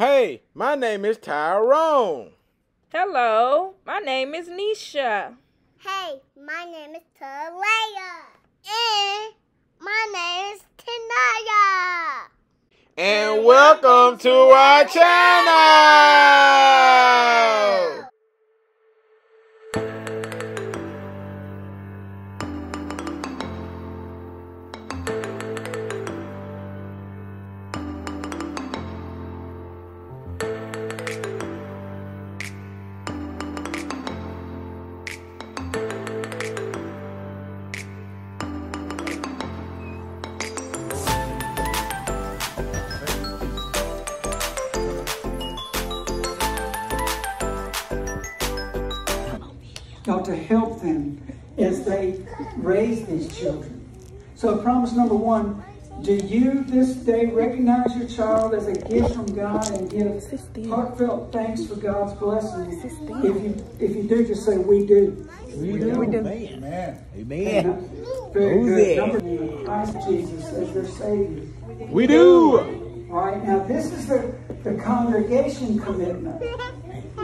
Hey, my name is Tyrone. Hello, my name is Nisha. Hey, my name is Talaya. And my name is Tanaya. And welcome to our channel. Know, to help them as they raise these children. So promise number one, do you this day recognize your child as a gift from God and give heartfelt thanks for God's blessing? If you if you do, just say we do. We do. We do. Amen. Amen. Very Who's good. it? Number Christ Jesus as your Savior. We do. All right, now this is the, the congregation commitment.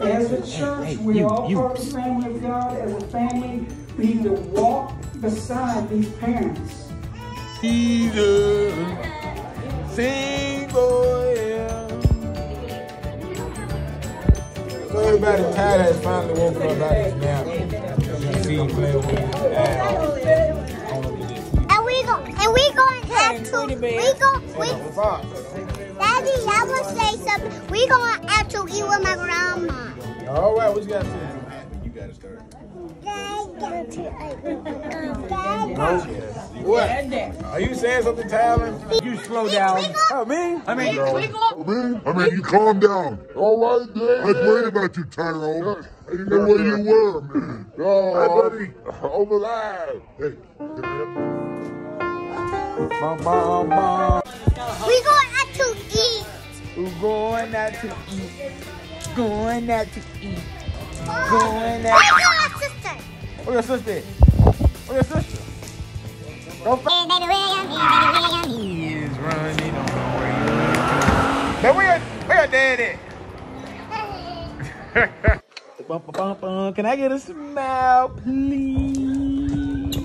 As a church, we are all part of the family of God. As a family, we need to walk beside these parents. Jesus, sing for him. So everybody tired has finally woken up out of this nap. You see him playing with his And we go and we going to have to we go we Daddy, I will say something. We going to All right, what you got to say? You gotta start. What? Are you saying something, Tyler? You slow down. Oh, me? I mean, Man, I mean, you calm down. All right, man. I was worried about you, Tyrone. I didn't know where you were, man. Oh, buddy. I'm alive. Hey, bum, bum, bum. We going to have to eat. We're going out to eat. Going out to eat. Going Where out. go our sister? Where your sister? Where your sister? Go find. He is running on the way. Now where your where your dad at? Bum, bum, bum, bum. Can I get a smile, please?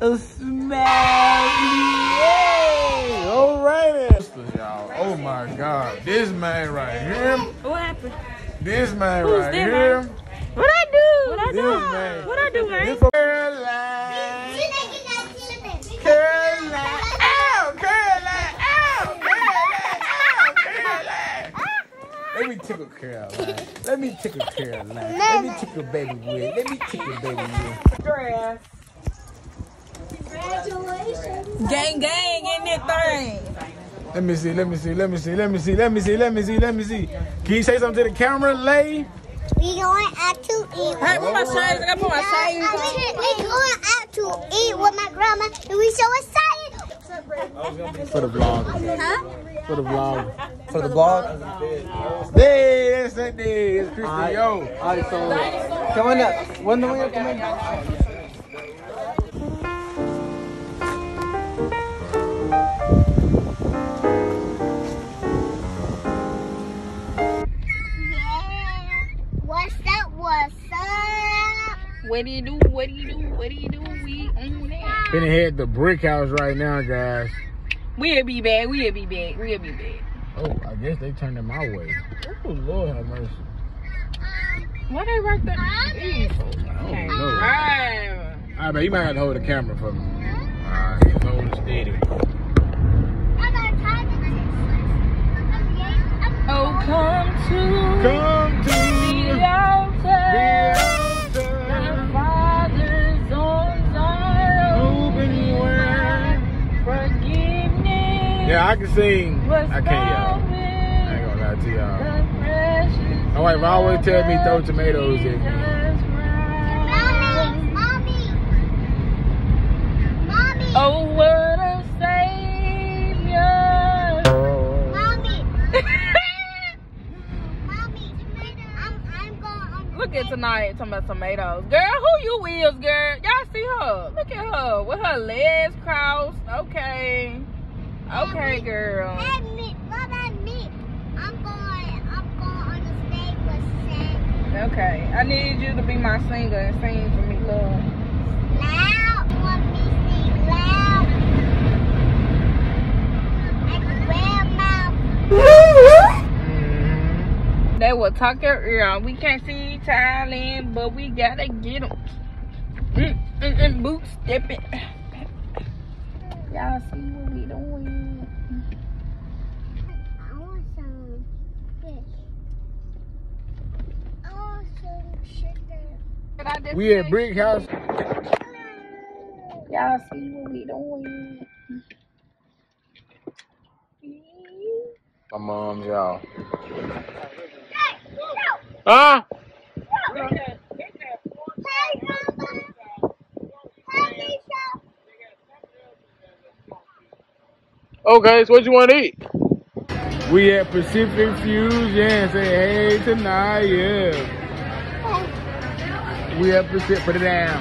A smile, please. All right, y'all. Oh my God, this man right here. What happened? This man Who's right that, here. man? What I do? What I This do? man. What I do, man? This for Caroline. Caroline. Ow, Caroline. Ow, Caroline. Ow, Caroline. Let me tickle Caroline. Let me tickle Caroline. Let me tickle baby Will. Let me tickle baby Will. Grass. Gang, gang in that thing. Let me see, let me see, let me see, let me see, let me see, let me see, let me see. Can you say something to the camera, Lay? We going out to eat. Hey, put my shades. I gotta put my shades on. We going out to eat with my grandma. And we so excited. For the vlog. Huh? For the vlog. For the vlog? Hey, that's that day. It's Christian. Yo. Alright, so come on up. When do we have to make? What do you do? What do you do? What do you do? We on that. Finna head the brick house right now, guys. We'll be back. We'll be back. We'll be back. Oh, I guess they turned it my way. Oh, Lord have mercy. Why they right there? I don't know. All right, man, you might have to hold the camera for me. All right, hold it steady. I can sing. was I can't, y'all. found I ain't gonna lie to y'all. the My wife always tell me throw tomatoes in me. Jesus Christ. Mommy. Mommy. Oh, what a savior. Mommy. Mommy. I'm, I'm going. I'm Look at tonight talking about tomatoes. Girl, who you is, girl? Y'all see her. Look at her with her legs crossed. Okay. Okay, girl. Admit, what I admit. I'm going. Okay, I need you to be my singer and sing for me, love. Loud, want me sing loud. Like a red mouth. They will talk your ear off. We can't see Thailand, but we gotta get them. Mm, mm, mm, boot stepping. Y'all see what we doing? I want some fish. I want some chicken. Did I just We at Brick House. Y'all see what we doing? My mom's y'all. Hey. Huh? Hey, Mama. Hey, Lisa. Okay, so what you want to eat? We at Pacific Fusion. Say hey tonight, yeah. We at Pacific. Put it down.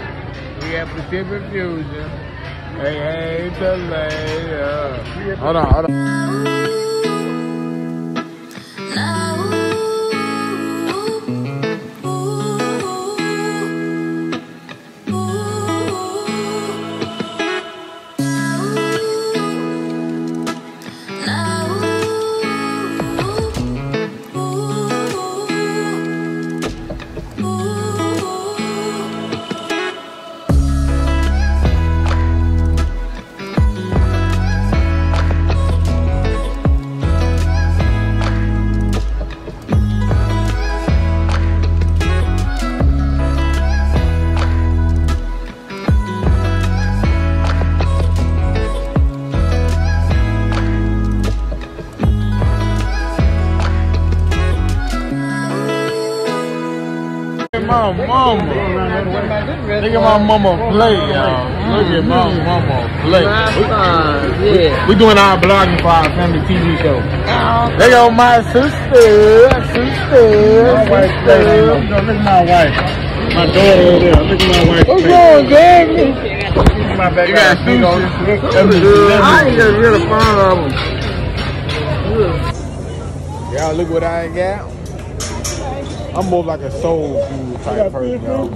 We at Pacific Fusion. Hey, hey, to. Hold on, hold on. At my mama. Look at my mama play, y'all. Look at my mama play. Yeah. We doing our blogging for our family TV show. There go my sister, sister, My wife, sister. look at my wife. My daughter over there. Look at my wife. What's going, Jamie? My back You got sushi. I ain't just really fond of them. Y'all look what I got. I'm more like a soul food type person, y'all.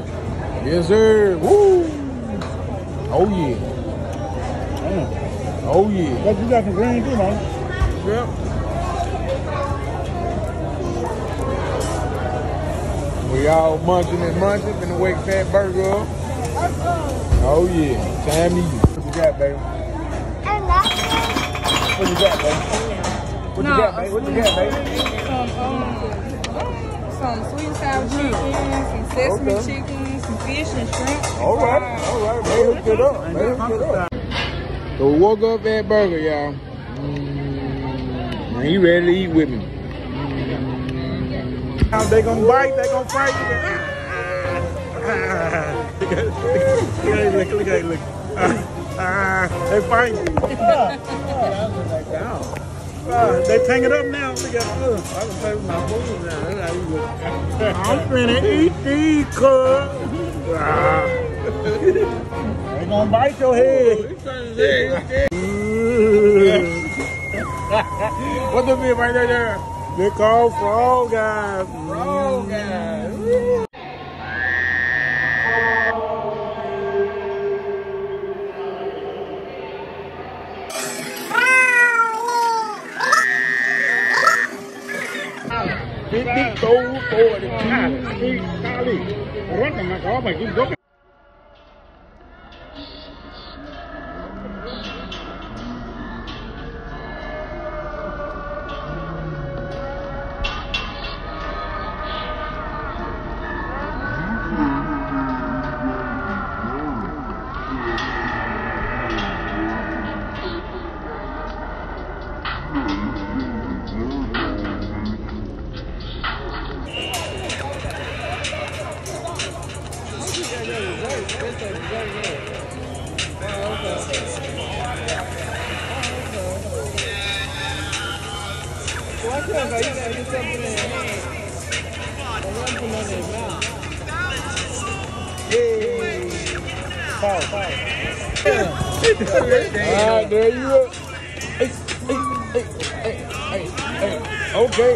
Yes, sir. Woo. Oh yeah. Oh yeah. But you got some green too, man. Yep. We all munching and munching, finna wake fat burger up. Oh yeah, time to eat. What you got, baby? And that's What you got, baby? What No, you got, baby? What you got, baby? Some, sweet and sour chicken, some sesame Okay. chicken, some fish and shrimp. All right, all right, baby, hook it up, baby, hook it up. So we woke up at Burger, y'all. Mm, and he ready to eat with me. Now they gonna bite, they gonna fight. Look at it, look, look at it, look. Ah, ah, they fight. They tank it up now. Look at uh, I can play with my food now. That's how you look. I'm finna eat these cuz. Ah. they gonna bite your head. What the bit right there? there? They call frog guys. Oh, God. Na kau bagi gok. All right, there you go. Hey, hey, hey, hey, hey, hey. Okay.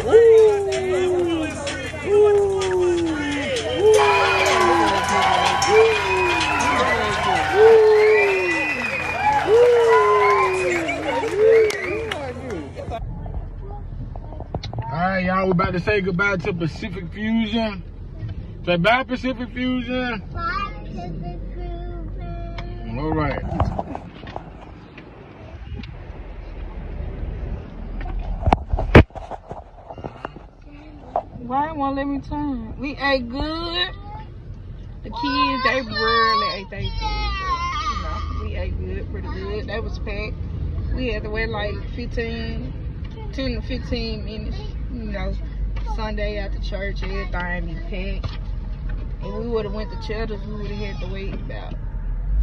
All right, y'all. We're about to say goodbye to Pacific Fusion. Say bye, Pacific Fusion. Bye, Pacific Fusion. All right. Why won't let me turn? We ate good. The kids, they rarely ate their food. You know, we ate good, pretty good. That was packed. We had to wait like 15, 10 to 15 minutes. You know, Sunday after church, everything be packed. If we would have went to Cheddar's, we would have had to wait about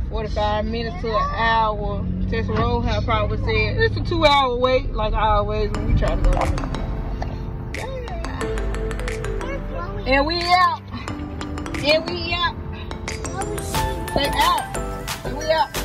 45 minutes to an hour. Texas Roadhouse probably said, it's a two hour wait, like always when we try to go. And we out. And we out. They out. And we out.